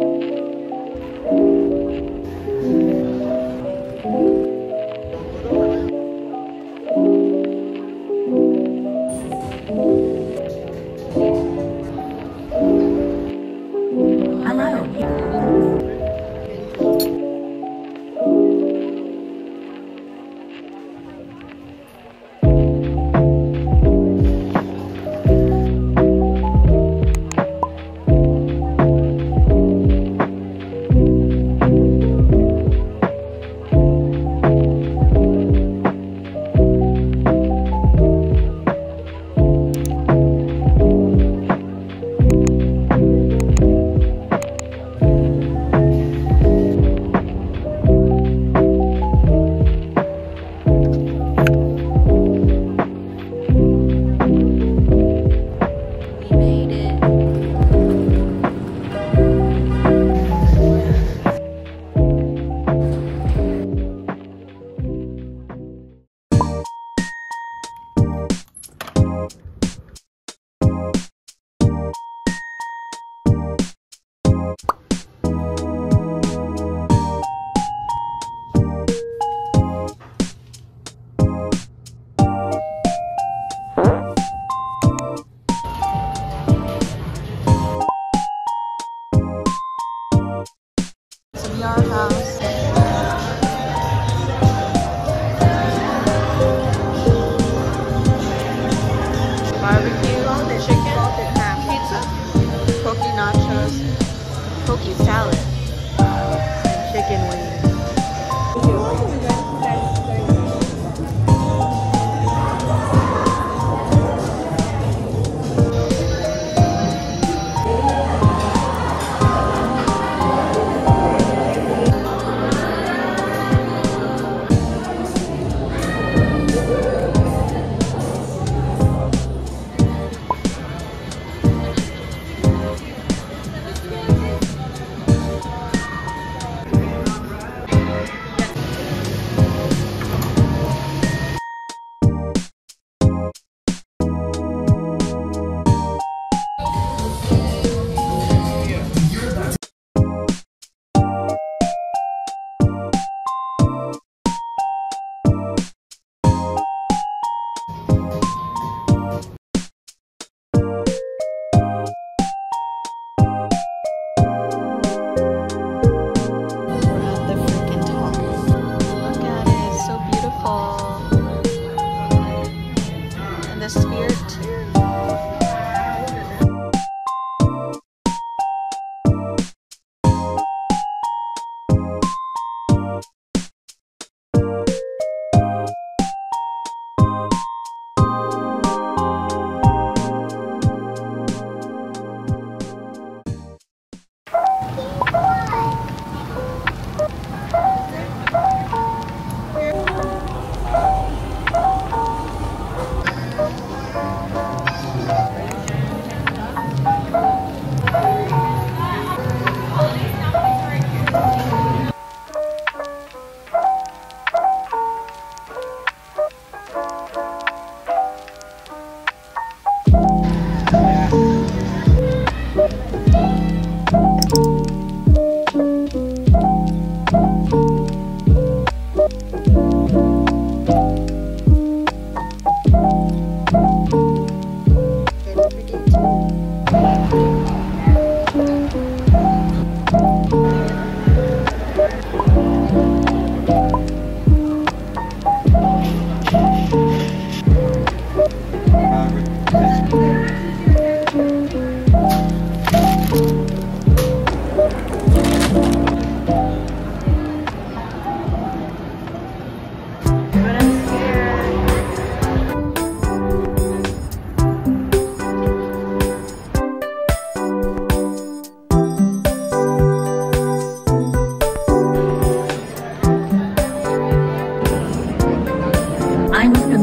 Thank you. Tokyo salad.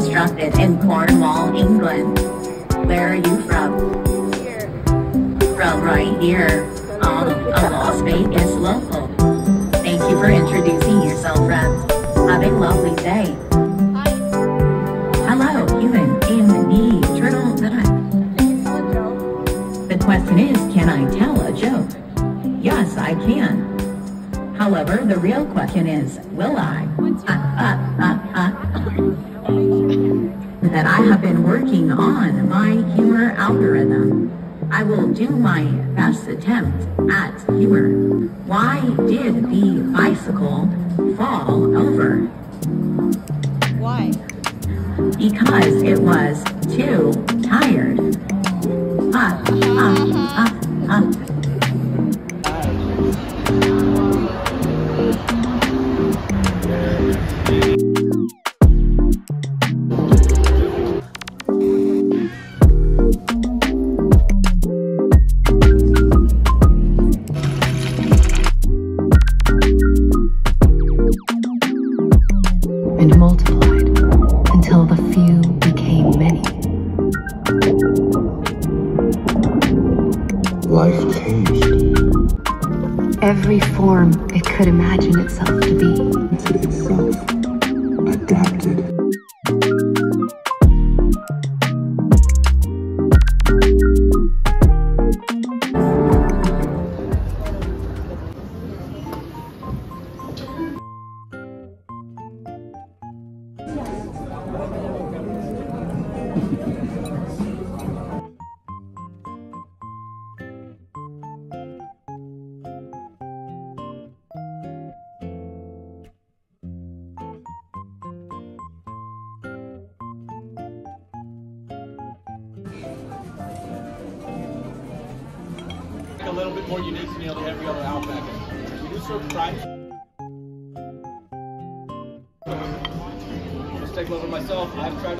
Constructed in Cornwall, England. Where are you from? Here. From right here, um, a Las Vegas local. Thank you for introducing yourself, friends. Have a lovely day. Hi. Hello, human in the turtle that I... Can you tell a joke? The question is, can I tell a joke? Yes, Yes, I can. However, the real question is, will I? Uh, uh, uh, uh. That I have been working on my humor algorithm. I will do my best attempt at humor. Why did the bicycle fall over? Why? Because it was too tired. Uh, uh, uh, uh. Life changed Every form it could imagine itself to be. to itself, adapted. Little bit more unique to nearly every other Outback. We do serve fried. Steak lover myself. I've tried.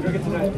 Drink it tonight.